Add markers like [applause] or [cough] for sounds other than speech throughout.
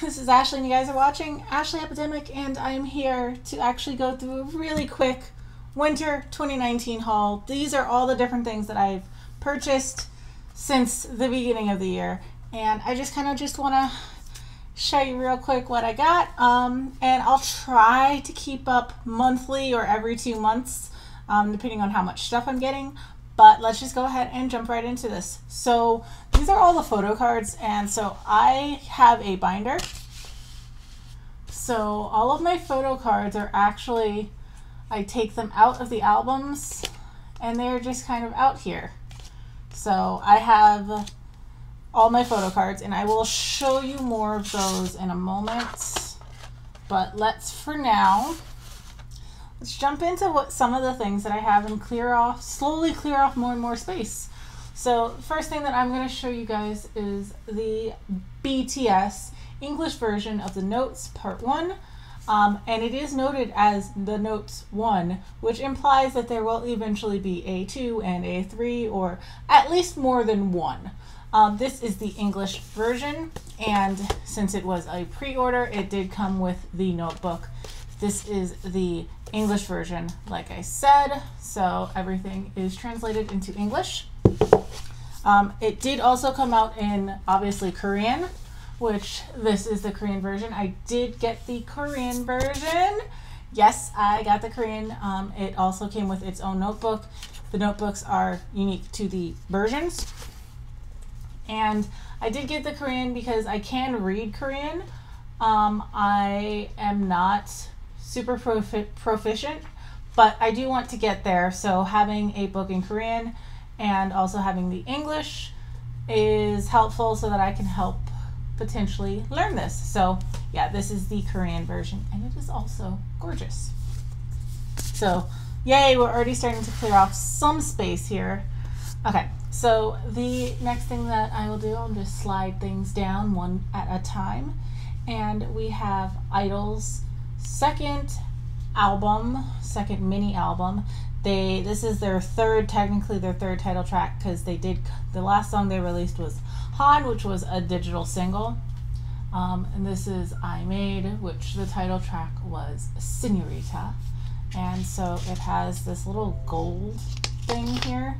[laughs] this is Ashley, and you guys are watching Ashley Epidemic, and I'm here to actually go through a really quick winter 2019 haul. These are all the different things that I've purchased since the beginning of the year, and I just kind of just want to show you real quick what I got, um, and I'll try to keep up monthly or every two months, um, depending on how much stuff I'm getting. But let's just go ahead and jump right into this. So these are all the photo cards, and so I have a binder. So all of my photo cards are actually, I take them out of the albums, and they're just kind of out here. So I have all my photo cards, and I will show you more of those in a moment. But let's, for now, let's jump into what some of the things that I have and clear off, slowly clear off more and more space. So first thing that I'm going to show you guys is the BTS English version of the Notes Part 1. Um, and it is noted as the Notes 1, which implies that there will eventually be A2 and A3, or at least more than one. Um, this is the English version, and since it was a pre-order, it did come with the notebook. This is the English version, like I said, so everything is translated into English. Um, it did also come out in obviously Korean, which this is the Korean version. I did get the Korean version. Yes, I got the Korean. Um, it also came with its own notebook. The notebooks are unique to the versions. And I did get the Korean because I can read Korean. Um, I am not super profi proficient, but I do want to get there. So having a book in Korean and also having the English is helpful so that I can help potentially learn this. So yeah, this is the Korean version and it is also gorgeous. So yay, we're already starting to clear off some space here. Okay, so the next thing that I will do, I'll just slide things down one at a time. And we have Idol's second album, second mini album. They this is their third, technically their third title track because they did the last song they released was HANN, which was a digital single. Um, and this is I Made, which the title track was Senorita. And so it has this little gold thing here.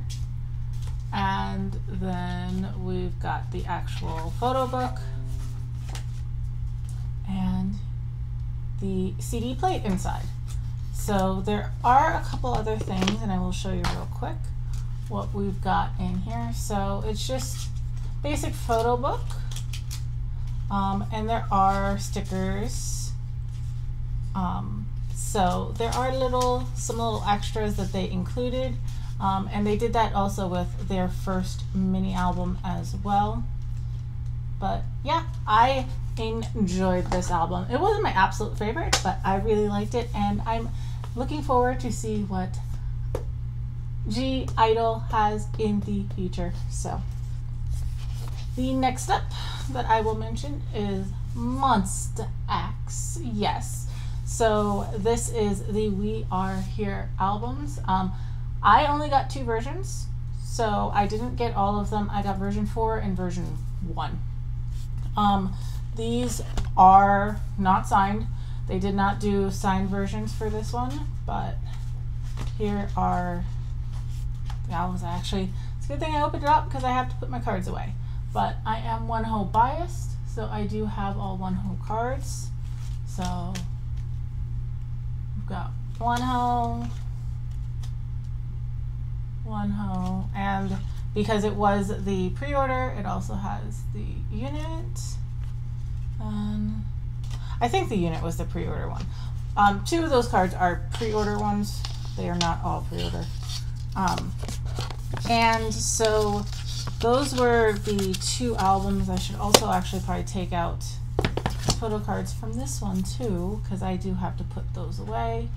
And then we've got the actual photo book and the CD plate inside. So there are a couple other things, and I will show you real quick what we've got in here. So it's just basic photo book, um, and there are stickers. Um, so there are little some little extras that they included, um, and they did that also with their first mini album as well. But yeah, I enjoyed this album. It wasn't my absolute favorite, but I really liked it, and I'm looking forward to see what G Idol has in the future. So the next step that I will mention is Monsta X. Yes. So this is the We Are Here albums. Um, I only got two versions, so I didn't get all of them. I got version four and version one. Um, these are not signed. They did not do signed versions for this one, but here are the albums. Actually, it's a good thing I opened it up because I have to put my cards away. But I am Wonho biased, so I do have all Wonho cards. So we've got one hole, one Wonho, and because it was the pre-order, it also has the unit. Um, I think the unit was the pre-order one. Um, two of those cards are pre-order ones. They are not all pre-order. Um, and so those were the two albums. I should also actually probably take out photo cards from this one too, because I do have to put those away.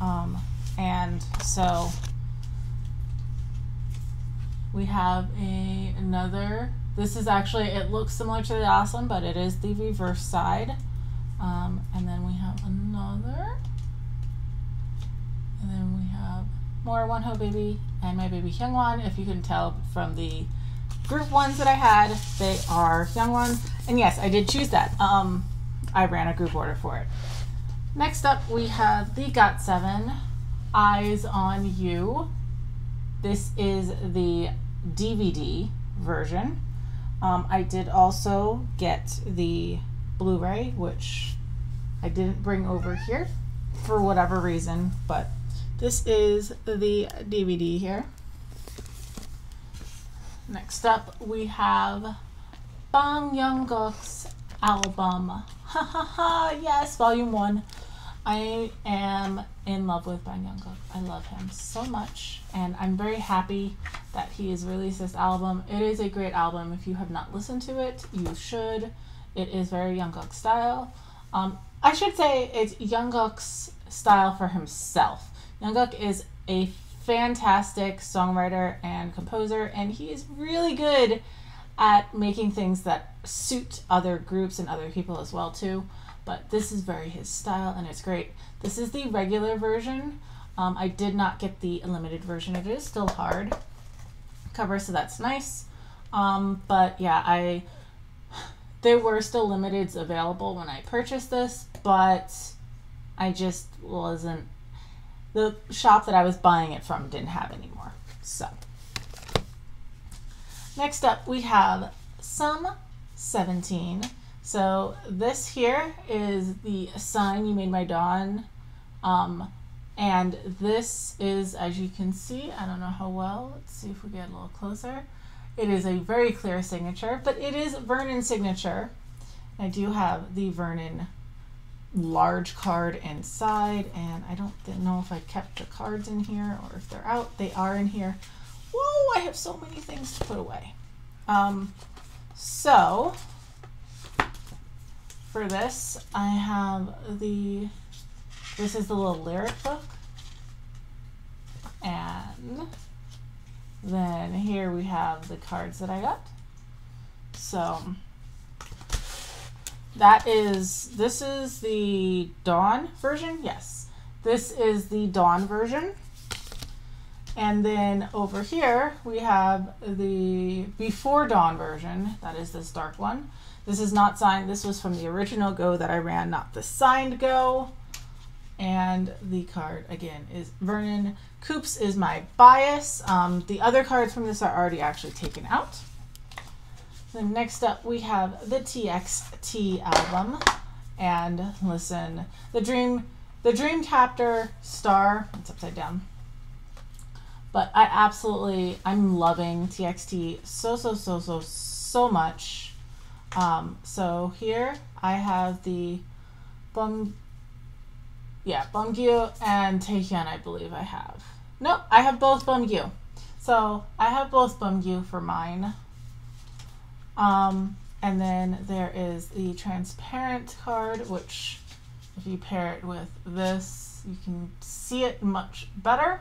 Um, and so we have a another. This is actually it looks similar to the awesome, but it is the reverse side. Um, and then we have another. And then we have more Wonho Baby and my baby Hyungwon. If you can tell from the group ones that I had. They are ones. And yes, I did choose that. Um, I ran a group order for it. Next up, we have the Got7 Eyes on You. This is the DVD version. Um, I did also get the Blu ray, which I didn't bring over here for whatever reason, but this is the DVD here. Next up, we have Bang Yongguk's album. Ha ha ha, yes, volume one. I am in love with Bang Yongguk. I love him so much, and I'm very happy that he has released this album. It is a great album. If you have not listened to it, you should. It is very Yongguk style. Um, I should say it's Yongguk's style for himself. Yongguk is a fantastic songwriter and composer, and he is really good at making things that suit other groups and other people as well too. But this is very his style, and it's great. This is the regular version. Um, I did not get the limited version. It is still hard cover, so that's nice. Um, but yeah, I there were still limiteds available when I purchased this, but I just wasn't the shop that I was buying it from didn't have anymore. So next up we have some 17. So this here is the sign you made my dawn. Um, and this is, as you can see, I don't know how well, let's see if we get a little closer. It is a very clear signature, but it is Vernon's signature. I do have the Vernon large card inside, and I don't know if I kept the cards in here or if they're out. They are in here. Whoa, I have so many things to put away. Um, so, for this, I have the, this is the little lyric book. And then here we have the cards that I got. So, that is, this is the Dawn version. Yes, this is the Dawn version. And then over here, we have the Before Dawn version. That is this dark one. This is not signed. This was from the original Go that I ran, not the signed Go. And the card, again, is Vernon. Coups is my bias. Um, the other cards from this are already actually taken out. Then next up we have the TXT album. And listen, the Dream the Dream Chapter Star, it's upside down. But I absolutely I'm loving TXT so so so so so much. Um, so here I have the Bum yeah, Beomgyu and Taehyun I believe I have. Nope, I have both Beomgyu. So I have both Beomgyu for mine. Um, and then there is the transparent card, which if you pair it with this, you can see it much better.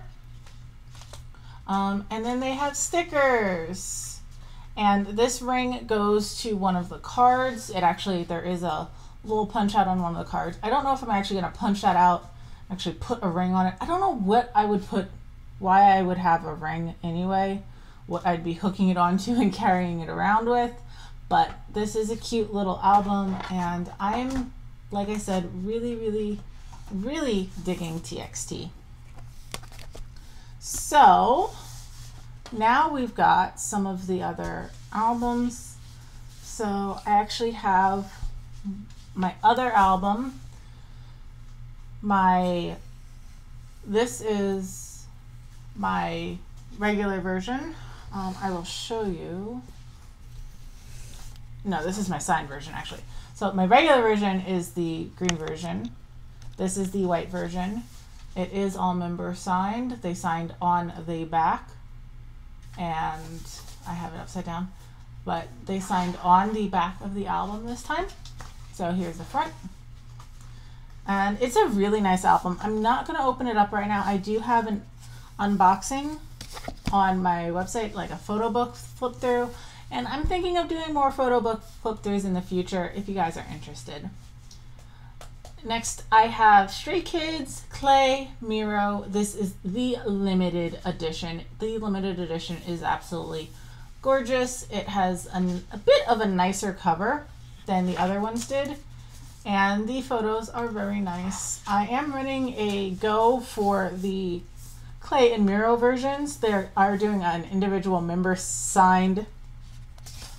Um, and then they have stickers. And this ring goes to one of the cards. It actually, there is a little punch out on one of the cards. I don't know if I'm actually going to punch that out, actually put a ring on it. I don't know what I would put, why I would have a ring anyway, what I'd be hooking it onto and carrying it around with. But this is a cute little album, and I'm, like I said, really, really, really digging TXT. So now we've got some of the other albums. So I actually have my other album. My this is my regular version. Um, I will show you. No, this is my signed version actually. So my regular version is the green version. This is the white version. It is all member signed. They signed on the back and I have it upside down, but they signed on the back of the album this time. So here's the front. And it's a really nice album. I'm not going to open it up right now. I do have an unboxing on my website, like a photo book flip through. And I'm thinking of doing more photo book flip throughs in the future if you guys are interested. Next, I have Stray Kids, Clé, MIROH. This is the limited edition. The limited edition is absolutely gorgeous. It has an, a bit of a nicer cover than the other ones did. And the photos are very nice. I am running a go for the Clé and MIROH versions. They are doing an individual member signed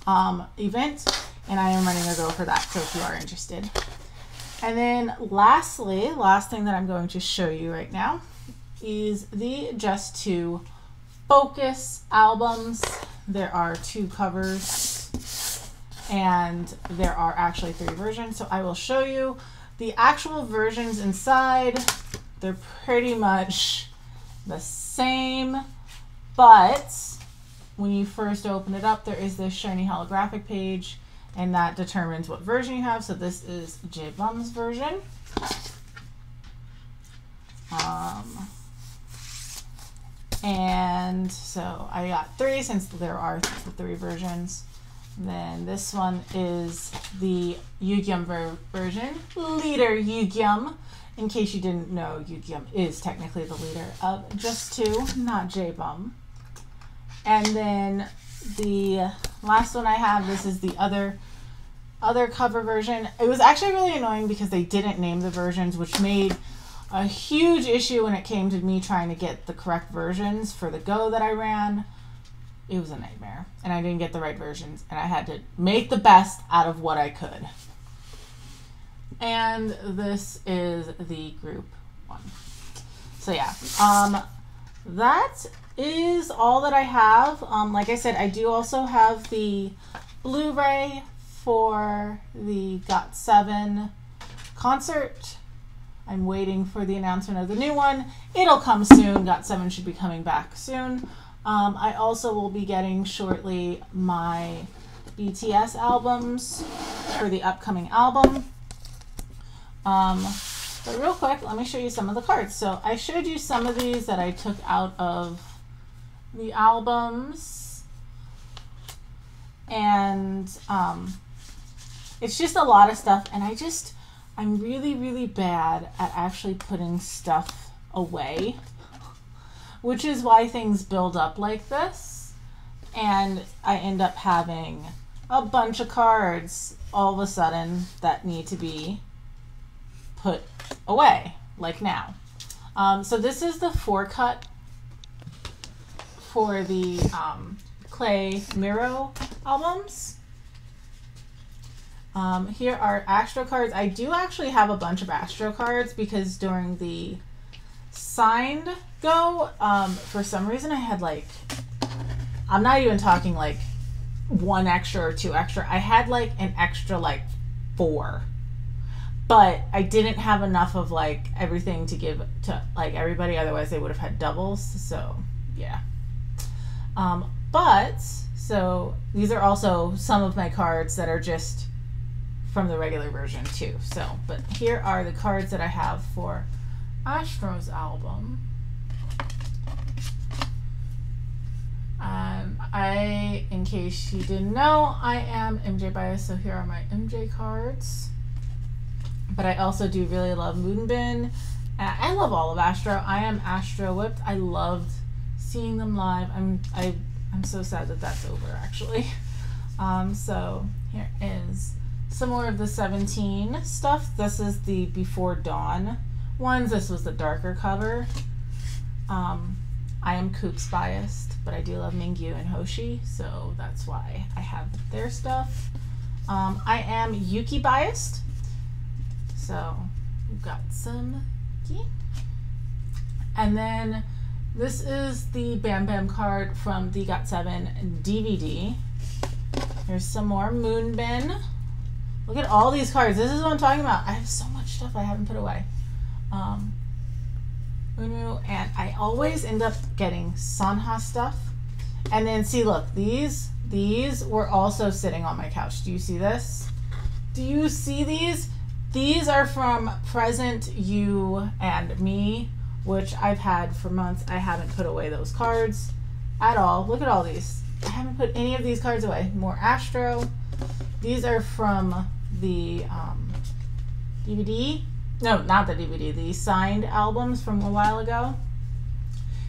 um, event, and I am running a go for that. So if you are interested. And then lastly, last thing that I'm going to show you right now is the Jus2 Focus albums. There are two covers and there are actually three versions. So I will show you the actual versions inside. They're pretty much the same, but when you first open it up, there is this shiny holographic page and that determines what version you have. So this is Jaebeom's version. Um, and so I got three since there are three versions. Then this one is the Yugyeom ver version, leader Yugyeom. In case you didn't know, Yugyeom is technically the leader of Jus2, not Jaebeom. And then the last one I have, this is the other other cover version. It was actually really annoying because they didn't name the versions, which made a huge issue when it came to me trying to get the correct versions for the Go that I ran it was a nightmare and I didn't get the right versions and I had to make the best out of what I could. And this is the group one. So yeah, um, that is all that I have. Um, like I said, I do also have the Blu-ray for the GOT7 concert. I'm waiting for the announcement of the new one. It'll come soon. GOT7 should be coming back soon. Um, I also will be getting shortly my BTS albums for the upcoming album. Um, but real quick, let me show you some of the cards. So I showed you some of these that I took out of the albums. And um, it's just a lot of stuff. And I just, I'm really, really bad at actually putting stuff away which is why things build up like this. And I end up having a bunch of cards all of a sudden that need to be put away, like now. Um, so this is the four cut for the um, Clé MIROH albums. Um, here are Astro cards. I do actually have a bunch of Astro cards because during the signed go, um, for some reason I had like, I'm not even talking like one extra or two extra. I had like an extra like four. But I didn't have enough of like everything to give to like everybody, otherwise they would have had doubles. So yeah. Um, but so these are also some of my cards that are just from the regular version too. So, but here are the cards that I have for Astro's album. Um, I, in case you didn't know, I am MJ bias, so here are my MJ cards. But I also do really love Moonbin. I love all of Astro. I am Astro whipped. I loved seeing them live. I'm I I'm so sad that that's over actually. [laughs] Um, so here is some more of the 17 stuff. This is the Before Dawn ones. This was the darker cover. Um, I am Coups biased, but I do love Mingyu and Hoshi, so that's why I have their stuff. Um, I am Yuki biased, so we've got some Yuki. And then this is the Bam Bam card from the GOT7 DVD. Here's some more Moonbin. Look at all these cards. This is what I'm talking about. I have so much stuff I haven't put away um, and I always end up getting Sanha stuff. And then see, look, these these were also sitting on my couch. Do you see this? Do you see these? These are from Present You and Me, which I've had for months. I haven't put away those cards at all. Look at all these. I haven't put any of these cards away. More Astro. These are from the um, DVD no, not the DVD, the signed albums from a while ago.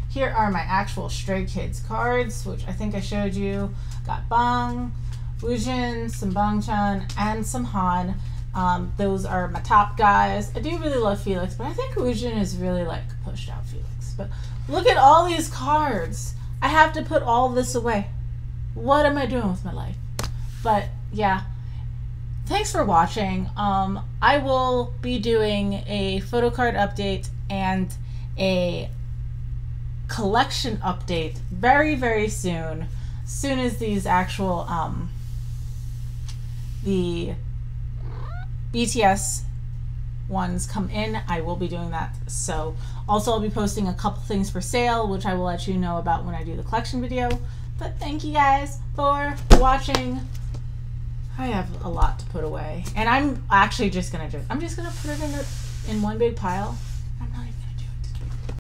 here are my actual Stray Kids cards, which I think I showed you. Got Bang, Woojin, some Bangchan, and some Han. Um, those are my top guys. I do really love Felix, but I think Woojin is really like pushed out Felix. But look at all these cards. I have to put all this away. What am I doing with my life? But yeah, thanks for watching. Um, I will be doing a photo card update and a collection update very, very soon. Soon as these actual um, the BTS ones come in, I will be doing that. So also I'll be posting a couple things for sale, which I will let you know about when I do the collection video. But thank you guys for watching. I have a lot to put away. And I'm actually just gonna just I'm just gonna put it in a, in one big pile. I'm not